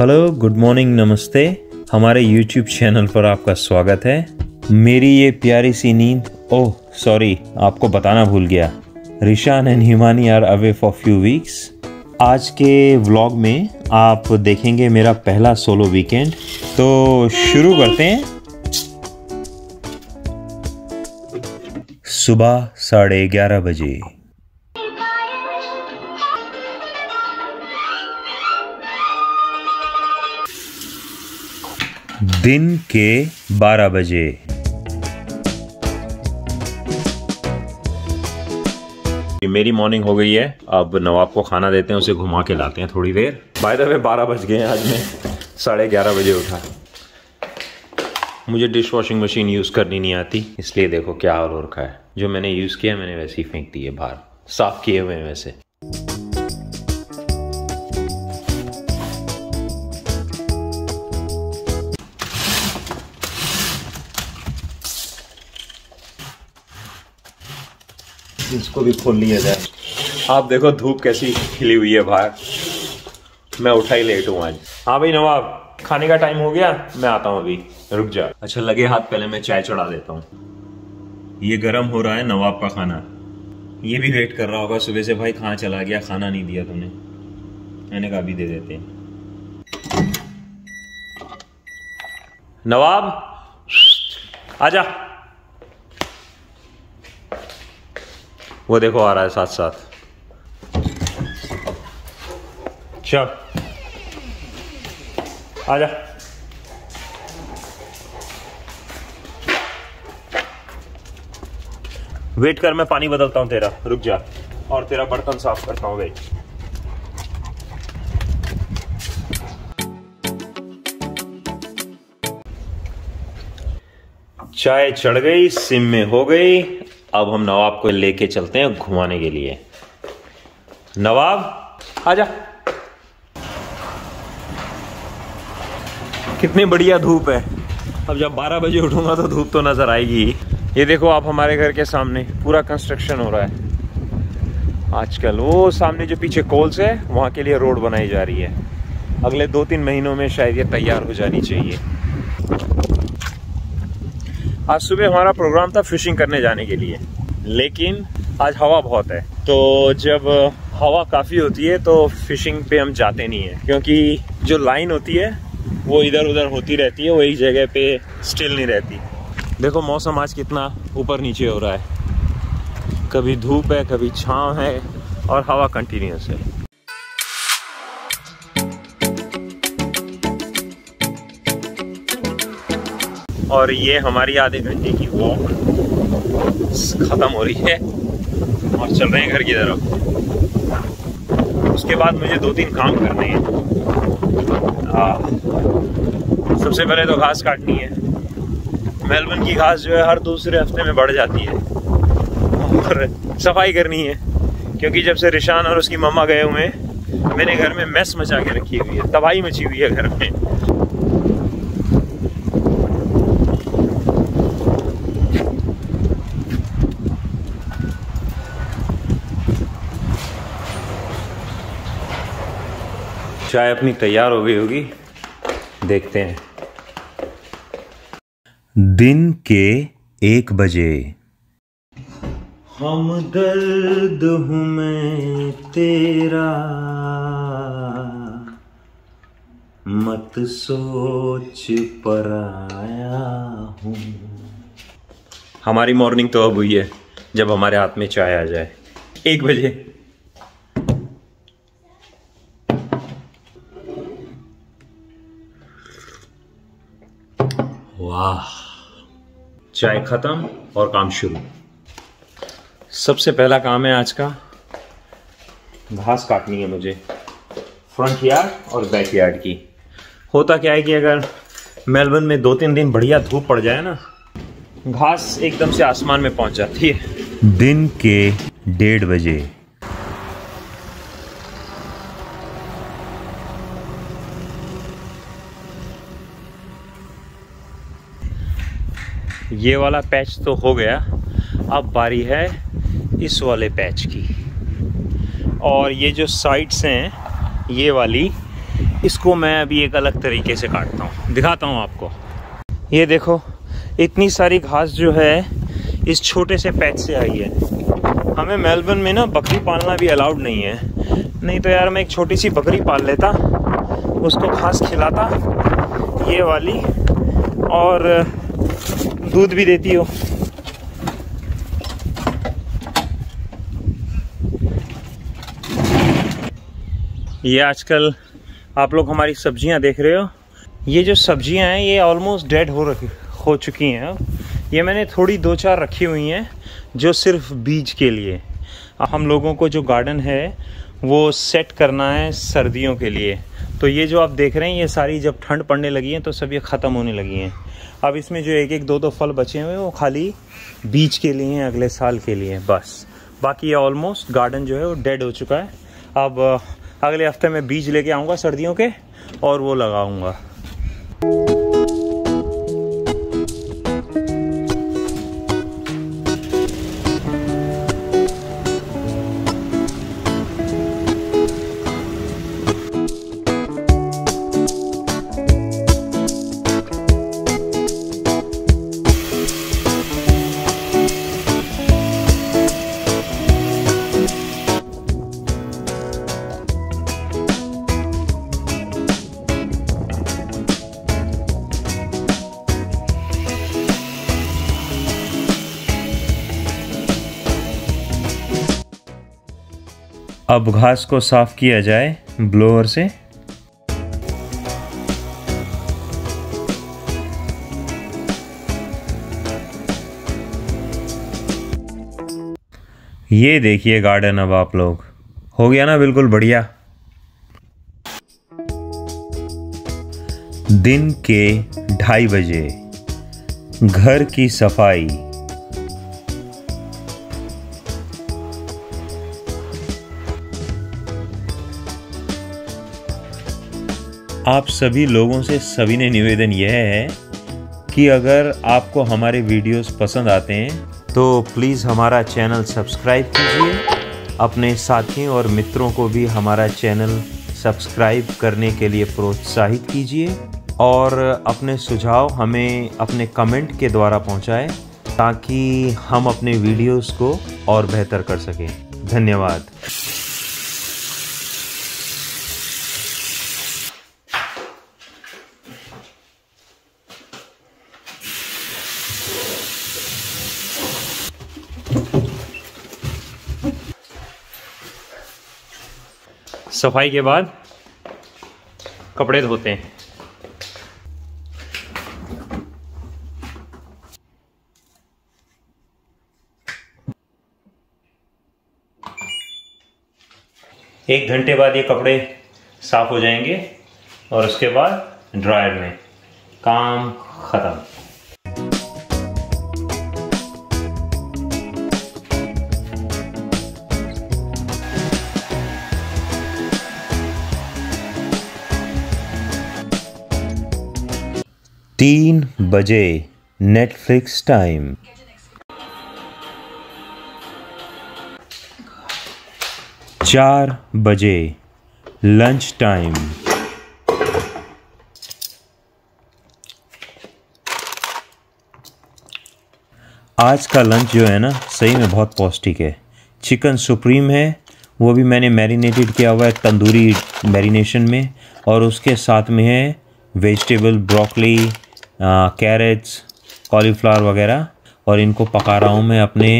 Hello, good morning, नमस्ते। हमारे YouTube channel पर आपका स्वागत है। मेरी ये प्यारी सी नींद, ओह, सॉरी, आपको बताना भूल गया। Rishan and Himani are away for few weeks. आज के व्लॉग में आप देखेंगे मेरा पहला सोलो वीकेंड। तो शुरू करते हैं। सुबह साढ़े ग्यारह बजे। दिन के 12 बजे। मेरी मॉर्निंग हो गई है। अब नवाब को खाना देते हैं, उसे घुमा के लाते हैं थोड़ी देर। बाय द वे बारह बज गए हैं आज मैं। साढ़े ग्यारह बजे उठा। मुझे डिश वॉशिंग मशीन यूज़ करनी नहीं आती। इसलिए देखो क्या हो रखा है। जो मैंने यूज़ किया मैंने वैसे ही फेंक दिए बाहर। साफ़ किए हुए हैं वैसे। इसको भी खोल लिया जाए। आप देखो धूप कैसी खिली हुई है बाहर। मैं उठा ही लेट हूँ आज। हाँ भाई नवाब, खाने का टाइम हो गया। मैं आता हूँ अभी। रुक जा। अच्छा लगे हाथ पहले मैं चाय चढ़ा देता हूँ। ये गर्म हो रहा है नवाब का खाना। ये भी वेट कर रहा होगा, सुबह से भाई कहाँ चला गया, खाना नहीं दिया तूने मैंने कहा भी दे देते हैं। नवाब आजा वो देखो आ रहा है साथ साथ। चल। आ जा। वेट कर, मैं पानी बदलता हूँ तेरा। रुक जा। और तेरा बर्तन साफ़ करता हूँ वेट चाय चढ़ गई, सिम में हो गई। अब हम नवाब को लेके चलते हैं घुमाने के लिए। नवाब, आजा। कितनी बढ़िया धूप है। अब जब 12 बजे उठूँगा तो धूप तो नज़र आएगी ये देखो आप हमारे घर के सामने, पूरा कंस्ट्रक्शन हो रहा है। आजकल वो सामने जो पीछे कोल्स है, वहाँ के लिए रोड बनाई जा रही है। अगले दो तीन महीनों में शायद ये तैयार हो जानी चाहिए। आज सुबह हमारा प्रोग्राम था फिशिंग करने जाने के लिए। लेकिन आज हवा बहुत है। तो जब हवा काफ़ी होती है तो फिशिंग पे हम जाते नहीं हैं। क्योंकि जो लाइन होती है, वो इधर उधर होती रहती है, वो एक जगह पे स्टिल नहीं रहती। देखो, मौसम आज कितना ऊपर नीचे हो रहा है। कभी धूप है, कभी छाँव है, और हवा कंटिन्यूस है। और ये हमारी आधे घंटे की वॉक ख़त्म हो रही है और चल रहे हैं घर की तरफ़। उसके बाद मुझे दो तीन काम करने हैं। सबसे पहले तो घास काटनी है। मेलबर्न की घास जो है हर दूसरे हफ़्ते में बढ़ जाती है। और सफ़ाई करनी है, क्योंकि जब से रिशान और उसकी मम्मा गए हुए हैं, मैंने घर में मैस मचा के रखी हुई है, तबाही मची हुई है घर में। चाय अपनी तैयार हो गई होगी। देखते हैं। दिन के एक बजे। हम दर्द हूँ मैं तेरा। मत सोच पर आया हूँ। हमारी मॉर्निंग तो अब हुई है जब हमारे हाथ में चाय आ जाए। एक बजे वाह चाय खत्म और काम शुरू। सबसे पहला काम है आज का। घास काटनी है मुझे। फ्रंट यार्ड और बैक यार्ड की। होता क्या है कि अगर मेलबर्न में दो तीन दिन बढ़िया धूप पड़ जाए ना घास एकदम से आसमान में पहुँच जाती है। दिन के डेढ़ बजे। ये वाला पैच तो हो गया। अब बारी है इस वाले पैच की। और ये जो साइड्स हैं, ये वाली, इसको मैं अभी एक अलग तरीके से काटता हूँ। दिखाता हूँ आपको। ये देखो, इतनी सारी घास जो है, इस छोटे से पैच से आई है। हमें मेलबर्न में ना बकरी पालना भी अलाउड नहीं है। नहीं तो यार, मैं एक छोटी सी बकरी पाल लेता, उसको घास खिलाता, ये वाली, और दूध भी देती हो। ये आजकल आप लोग हमारी सब्ज़ियाँ देख रहे हो। ये जो सब्ज़ियाँ हैं, ये ऑलमोस्ट डेड हो रखी हो चुकी हैं ये मैंने थोड़ी दो चार रखी हुई हैं, जो सिर्फ़ बीज के लिए। हम लोगों को जो गार्डन है, वो सेट करना है सर्दियों के लिए। तो ये जो आप देख रहे हैं, ये सारी जब ठंड पड़ने लगी है तो सब ये ख़त्म होने लगी हैं। अब इसमें जो एक एक दो दो फल बचे हुए हैं, वो खाली बीज के लिए हैं, अगले साल के लिए बस। बाकी ये ऑलमोस्ट गार्डन जो है, वो डेड हो चुका है। अब अगले हफ़्ते में बीज लेके आऊँगा सर्दियों के, और वो लगाऊँगा। अब घास को साफ़ किया जाए ब्लोअर से। ये देखिए गार्डन अब आप लोग। हो गया ना बिल्कुल बढ़िया। दिन के ढाई बजे घर की सफ़ाई। आप सभी लोगों से, सभी ने निवेदन यह है कि अगर आपको हमारे वीडियोस पसंद आते हैं तो प्लीज़ हमारा चैनल सब्सक्राइब कीजिए। अपने साथियों और मित्रों को भी हमारा चैनल सब्सक्राइब करने के लिए प्रोत्साहित कीजिए और अपने सुझाव हमें अपने कमेंट के द्वारा पहुंचाएँ ताकि हम अपने वीडियोस को और बेहतर कर सकें। धन्यवाद। सफ़ाई के बाद कपड़े धोते हैं। एक घंटे बाद ये कपड़े साफ़ हो जाएँगे और उसके बाद ड्रायर में। काम ख़त्म। तीन बजे नेटफ्लिक्स टाइम चार बजे लंच टाइम आज का लंच जो है ना, सही में बहुत पौष्टिक है। चिकन सुप्रीम है, वो भी मैंने मैरिनेटेड किया हुआ है तंदूरी मैरिनेशन में, और उसके साथ में है वेजिटेबल ब्रोकली कैरेट्स कॉलीफ्लावर वगैरह, और इनको पका रहा हूँ मैं अपने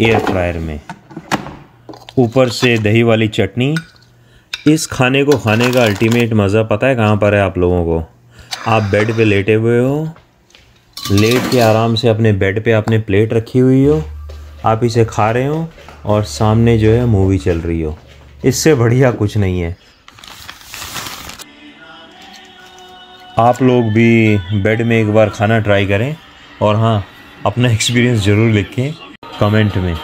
एयर फ्रायर में। ऊपर से दही वाली चटनी। इस खाने को खाने का अल्टीमेट मज़ा पता है कहाँ पर है आप लोगों को? आप बेड पे लेटे हुए हो। लेट के आराम से अपने बेड पे अपने प्लेट रखी हुई हो। आप इसे खा रहे हो और सामने जो है मूवी चल रही हो। इससे बढ़िया कुछ नहीं है। आप लोग भी बेड में एक बार खाना ट्राई करें और हाँ अपना एक्सपीरियंस ज़रूर लिखें कमेंट में।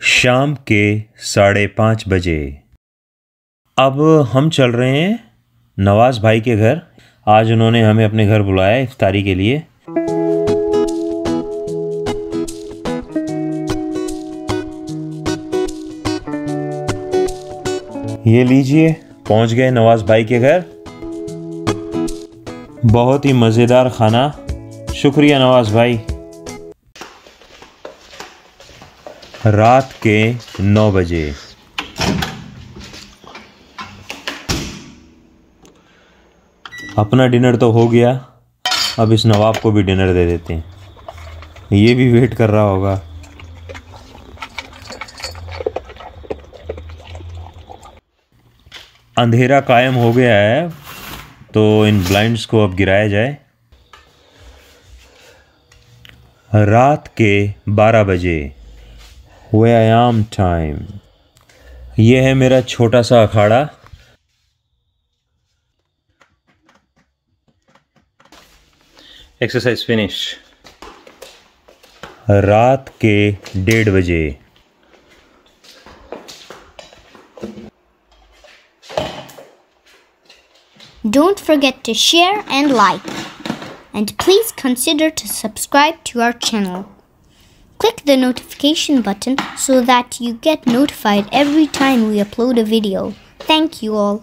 शाम के साढ़े पाँच बजे। अब हम चल रहे हैं नवाज़ भाई के घर। आज उन्होंने हमें अपने घर बुलाया इफ्तारी के लिए। ये लीजिए, पहुँच गए नवाज़ भाई के घर। बहुत ही मज़ेदार खाना। शुक्रिया नवाज़ भाई। रात के नौ बजे। अपना डिनर तो हो गया। अब इस नवाब को भी डिनर दे देते हैं। ये भी वेट कर रहा होगा। अंधेरा कायम हो गया है तो इन ब्लाइंड्स को अब गिराया जाए। रात के 12 बजे। व्यायाम टाइम यह है मेरा छोटा सा अखाड़ा। एक्सरसाइज फिनिश रात के डेढ़ बजे। Forget to share and like. And please consider to subscribe to our channel. Click the notification button so that you get notified every time we upload a video. Thank you all.